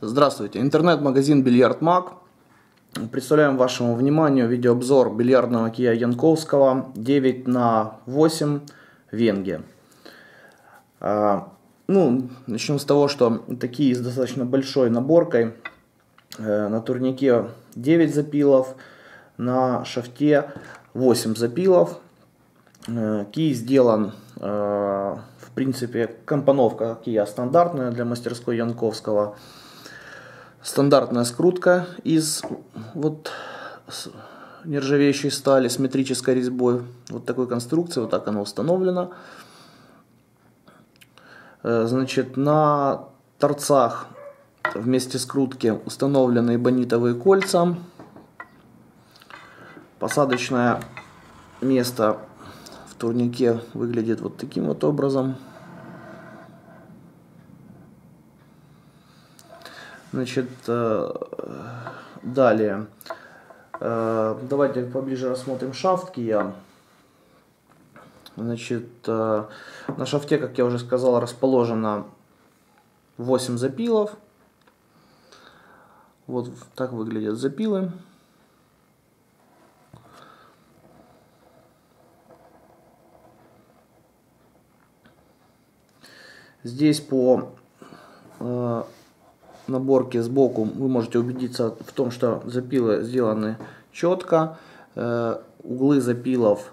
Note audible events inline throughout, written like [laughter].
Здравствуйте, интернет-магазин Бильярд Маг. Представляем вашему вниманию видеообзор бильярдного кия Янковского 9 на 8 Венге. А, ну, начнем с того, что такие с достаточно большой наборкой. Э, на турнике 9 запилов, на шафте 8 запилов. Э, кий сделан э, принципе, компоновка Kia стандартная для мастерской Янковского. Стандартная скрутка из вот нержавеющей стали с метрической резьбой. Вот такой конструкции, вот так она установлена. Э, значит, на торцах вместе скрутки установлены эбонитовые кольца. Посадочное место в турнике выглядит вот таким вот образом. Значит, э, далее. Э, давайте поближе рассмотрим шафт Kia. Значит, э, на шафте, как я уже сказал, расположено 8 запилов. Вот так выглядят запилы. Здесь по наборке сбоку вы можете убедиться в том, что запилы сделаны четко, э, углы запилов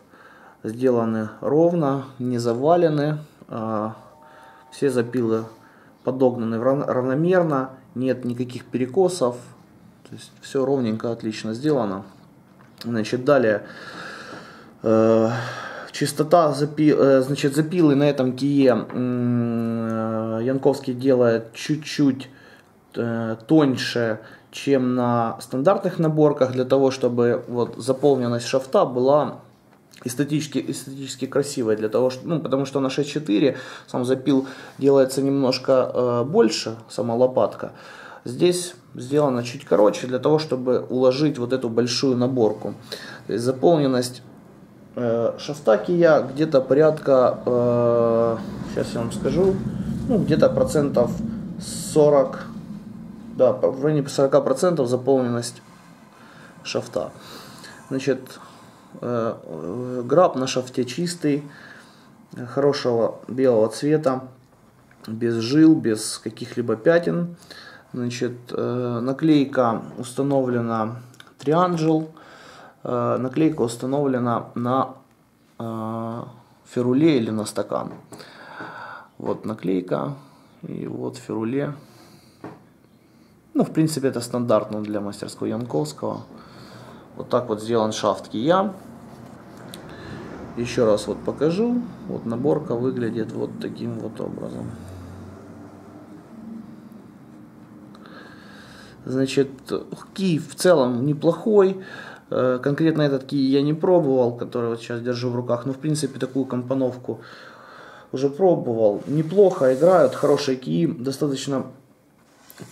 сделаны ровно, не завалены, э, все запилы подогнаны равномерно, нет никаких перекосов, то есть все ровненько, отлично сделано. Значит, далее, э, чистота запи, значит, запилы на этом кие Янковский делает чуть-чуть Э, тоньше, чем на стандартных наборках, для того, чтобы вот заполненность шафта была эстетически, эстетически красивой, для того, что, ну, потому что на 6.4 сам запил делается немножко э, больше, сама лопатка. Здесь сделано чуть короче, для того, чтобы уложить вот эту большую наборку. Заполненность э, шафта кия где-то порядка, э, сейчас я вам скажу, ну, где-то процентов 40 да, в районе 40% заполненность шафта. Значит, э, э, граб на шафте чистый, хорошего белого цвета, без жил, без каких-либо пятен. Значит, э, наклейка установлена Triangel, наклейка установлена на феруле или на стакан. Вот наклейка и вот феруле ну, в принципе, это стандартно для мастерской Янковского. Вот так вот сделан шафт кия. Еще раз вот покажу. Вот наборка выглядит вот таким вот образом. Значит, кий в целом неплохой. Э, конкретно этот кий я не пробовал, который вот сейчас держу в руках. Но в принципе такую компоновку уже пробовал. Неплохо играют, хорошие кии, достаточно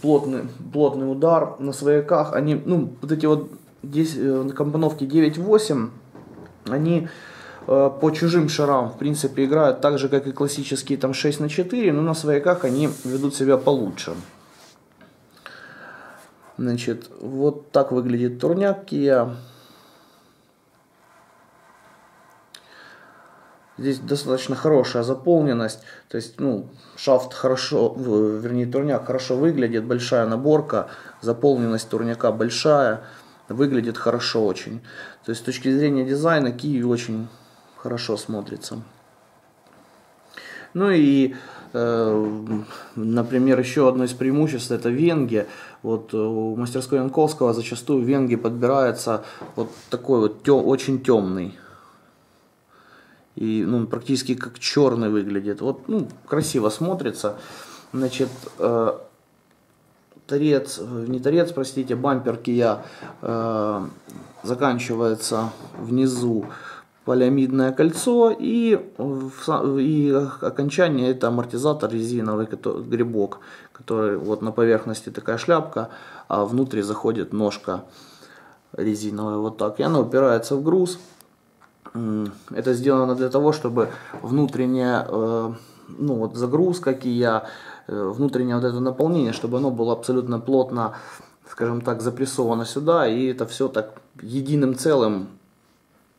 плотный, плотный удар на свояках. Они, ну, вот эти вот 10, э, компоновки 9-8, они э, по чужим шарам, в принципе, играют так же, как и классические там 6 на 4, но на свояках они ведут себя получше. Значит, вот так выглядит турняк Kia. Здесь достаточно хорошая заполненность, то есть ну, шафт хорошо, вернее турняк хорошо выглядит, большая наборка, заполненность турняка большая, выглядит хорошо очень. То есть с точки зрения дизайна Киви очень хорошо смотрится. Ну и, э, например, еще одно из преимуществ это венги. Вот у мастерской Янковского зачастую венги подбирается вот такой вот тем, очень темный и ну, практически как черный выглядит. Вот, ну, красиво смотрится. Значит, э, торец, не торец, простите, бампер Kia э, заканчивается внизу полиамидное кольцо и, и окончание это амортизатор резиновый грибок, который вот на поверхности такая шляпка, а внутри заходит ножка резиновая вот так. И она упирается в груз. Это сделано для того, чтобы внутренняя э, ну, вот загрузка кия внутреннее вот это наполнение, чтобы оно было абсолютно плотно, скажем так, запрессовано сюда, и это все так единым целым,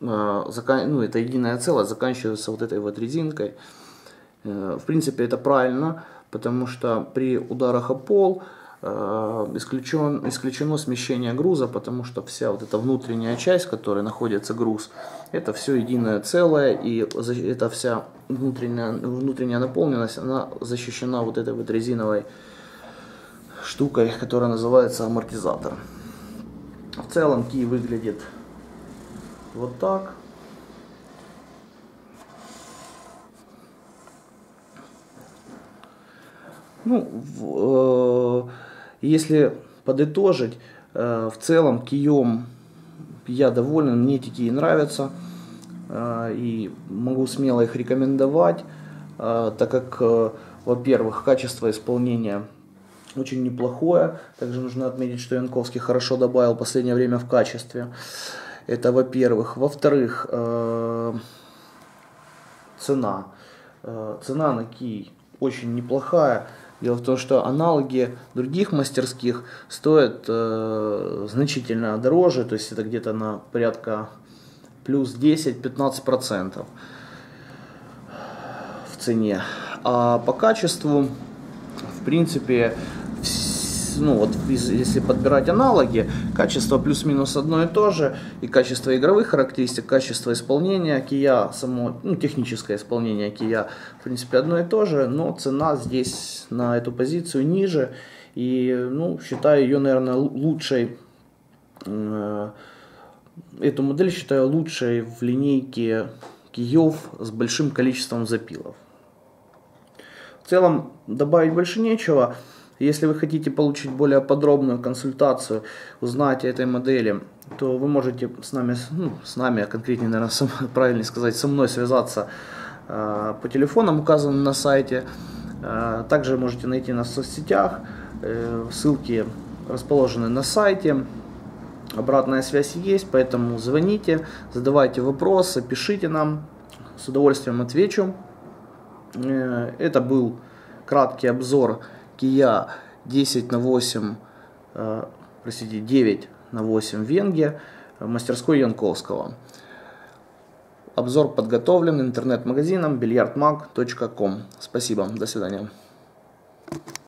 ну, это единое целое заканчивается вот этой вот резинкой. В принципе, это правильно, потому что при ударах о пол Э, исключен, исключено смещение груза, потому что вся вот эта внутренняя часть, в которой находится груз, это все единое целое, и эта вся внутренняя, внутренняя наполненность, она защищена вот этой вот резиновой штукой, которая называется амортизатор. В целом ки выглядит вот так. Ну, в, э, если подытожить, э, в целом кием я доволен, мне эти кии нравятся. Э, и могу смело их рекомендовать, э, так как, во-первых, качество исполнения очень неплохое. Также нужно отметить, что Янковский хорошо добавил последнее время в качестве. Это во-первых. Во-вторых, цена. Цена на кий очень неплохая. Дело в том, что аналоги других мастерских стоят э, значительно дороже, то есть это где-то на порядка плюс 10-15% в цене. А по качеству, в принципе, ну вот если подбирать аналоги, качество плюс-минус одно и то же, и качество игровых характеристик, качество исполнения Kia, само, ну, техническое исполнение Kia, в принципе, одно и то же, но цена здесь на эту позицию ниже, и, ну, считаю ее, наверное, лучшей, э, эту модель считаю лучшей в линейке Киев с большим количеством запилов. В целом добавить больше нечего. Если вы хотите получить более подробную консультацию, узнать о этой модели, то вы можете с нами, ну, с нами, а конкретнее, наверное, сам, [laughs] правильнее сказать, со мной связаться э, по телефонам, указанным на сайте. Э, также можете найти нас в соцсетях. Э, ссылки расположены на сайте. Обратная связь есть, поэтому звоните, задавайте вопросы, пишите нам. С удовольствием отвечу. Э, это был краткий обзор Kia 10 на 8, э, простите, 9 на 8 Венге, мастерской Янковского. Обзор подготовлен интернет-магазином бильярдмаг.ком. Спасибо, до свидания.